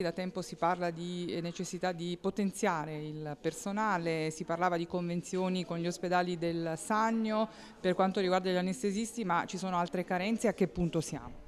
Da tempo si parla di eh, necessità di potenziare il personale, si parlava di convenzioni con gli ospedali del Sannio per quanto riguarda gli anestesisti, ma ci sono altre carenze, a che punto siamo?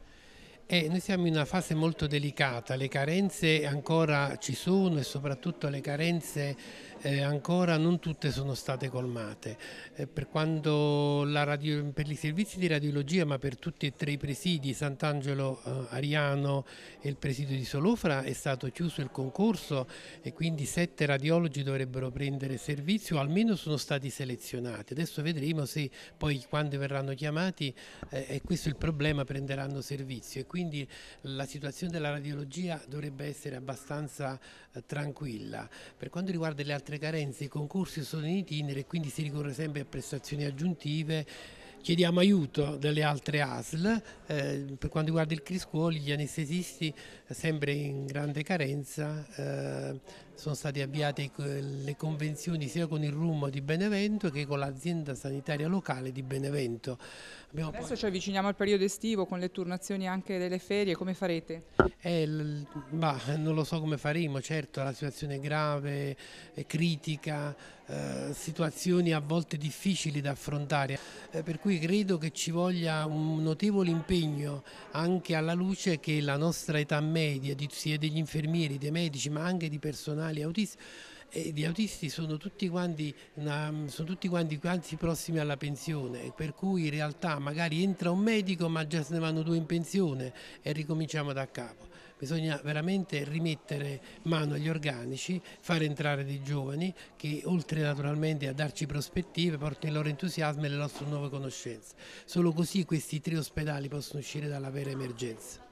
Eh, noi siamo in una fase molto delicata, le carenze ancora ci sono e soprattutto le carenze eh, ancora non tutte sono state colmate. Eh, per, radio, per, i servizi di radiologia, ma per tutti e tre i presidi, Sant'Angelo eh, Ariano e il presidio di Solofra, è stato chiuso il concorso e quindi sette radiologi dovrebbero prendere servizio, o almeno sono stati selezionati. Adesso vedremo se poi quando verranno chiamati, eh, e questo è il problema, prenderanno servizio. E quindi la situazione della radiologia dovrebbe essere abbastanza eh, tranquilla. Per quanto riguarda le altre carenze, i concorsi sono in itinere e quindi si ricorre sempre a prestazioni aggiuntive chiediamo aiuto delle altre ASL, eh, per quanto riguarda il Criscuoli gli anestesisti sempre in grande carenza, eh, sono state avviate le convenzioni sia con il RUM di Benevento che con l'azienda sanitaria locale di Benevento. Abbiamo Adesso poi... ci avviciniamo al periodo estivo con le turnazioni anche delle ferie, come farete? Eh, bah, non lo so come faremo, certo la situazione è grave, è critica, eh, situazioni a volte difficili da affrontare, eh, per cui credo che ci voglia un notevole impegno anche alla luce che la nostra età media, di, sia degli infermieri, dei medici, ma anche di personali autisti, e gli autisti sono tutti quanti, una, sono tutti quanti, quanti prossimi alla pensione, per cui in realtà magari entra un medico ma già se ne vanno due in pensione e ricominciamo da capo. Bisogna veramente rimettere mano agli organici, fare entrare dei giovani che oltre naturalmente a darci prospettive portino il loro entusiasmo e le nostre nuove conoscenze. Solo così questi tre ospedali possono uscire dalla vera emergenza.